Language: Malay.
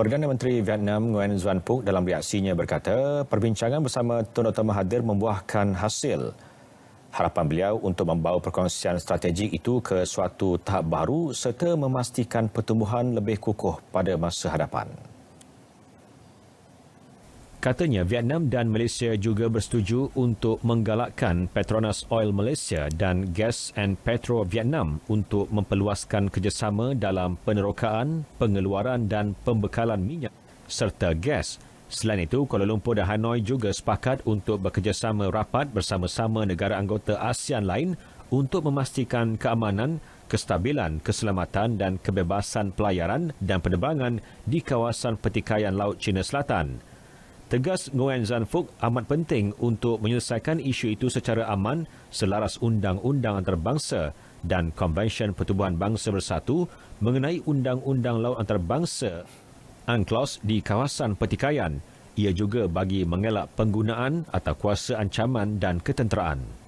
Perdana Menteri Vietnam Nguyen Xuan Phuc dalam reaksinya berkata perbincangan bersama Tun Dr. Mahathir membuahkan hasil. Harapan beliau untuk membawa perkongsian strategik itu ke suatu tahap baru serta memastikan pertumbuhan lebih kukuh pada masa hadapan. Katanya Vietnam dan Malaysia juga bersetuju untuk menggalakkan Petronas Oil Malaysia dan Gas and Petro Vietnam untuk memperluaskan kerjasama dalam penerokaan, pengeluaran dan pembekalan minyak serta gas. Selain itu, Kuala Lumpur dan Hanoi juga sepakat untuk bekerjasama rapat bersama-sama negara anggota ASEAN lain untuk memastikan keamanan, kestabilan, keselamatan dan kebebasan pelayaran dan penerbangan di kawasan pertikaian Laut Cina Selatan. Tegas Nguyen Zan Phuc amat penting untuk menyelesaikan isu itu secara aman selaras undang-undang antarabangsa dan Konvensyen Pertubuhan Bangsa Bersatu mengenai undang-undang laut antarabangsa UNCLOS di kawasan pertikaian. Ia juga bagi mengelak penggunaan atau kuasa ancaman dan ketenteraan.